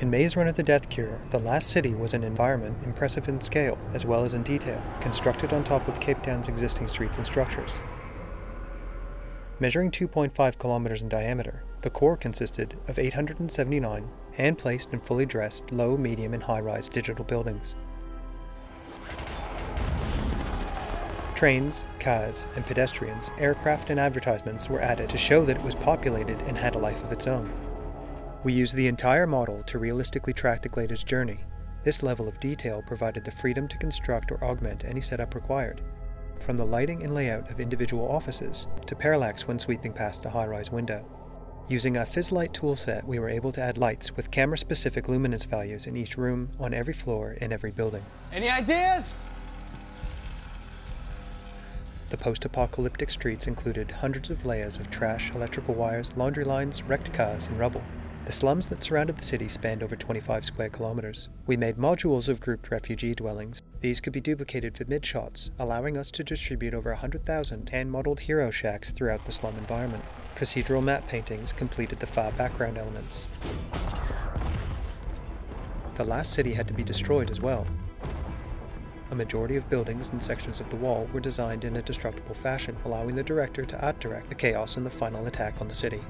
In Maze Runner of The Death Cure, the last city was an environment impressive in scale as well as in detail, constructed on top of Cape Town's existing streets and structures. Measuring 2.5 kilometers in diameter, the core consisted of 879 hand placed and fully dressed low, medium, and high rise digital buildings. Trains, cars, and pedestrians, aircraft, and advertisements were added to show that it was populated and had a life of its own. We used the entire model to realistically track the glider's journey. This level of detail provided the freedom to construct or augment any setup required, from the lighting and layout of individual offices to parallax when sweeping past a high rise window. Using a PhysLight toolset, we were able to add lights with camera specific luminance values in each room, on every floor, in every building. Any ideas? The post apocalyptic streets included hundreds of layers of trash, electrical wires, laundry lines, wrecked cars, and rubble. The slums that surrounded the city spanned over 25 square kilometers. We made modules of grouped refugee dwellings. These could be duplicated for mid shots, allowing us to distribute over 100,000 hand modeled hero shacks throughout the slum environment. Procedural map paintings completed the far background elements. The last city had to be destroyed as well. A majority of buildings and sections of the wall were designed in a destructible fashion, allowing the director to art direct the chaos in the final attack on the city.